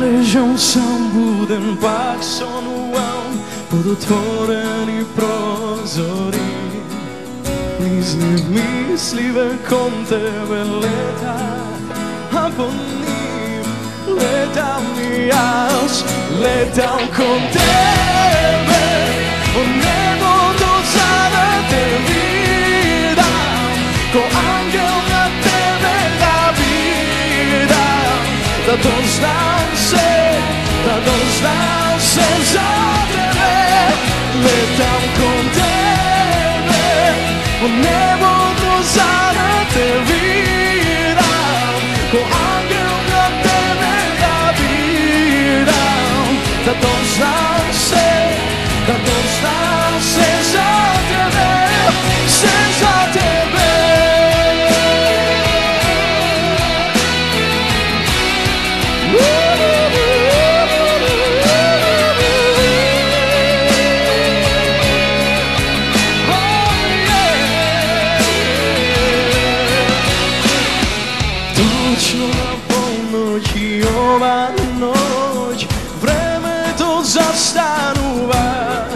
ležal sám budem, pak sonuval pod otvorený prozory. Blízne v mysli veľkom tebe letá a po ním letám až letam kon tebe. Todos nós dar todos nós pra. Noćna polnoć i ova noć. Vreme to zastanuva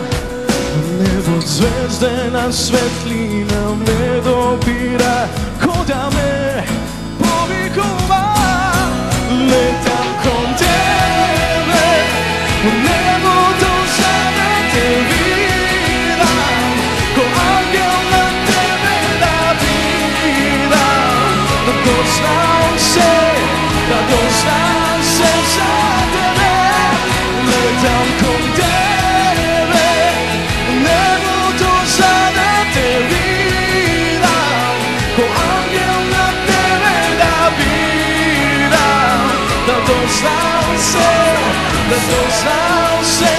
Nebo zvezde na svetlina me dopira. Ko Deus não sei.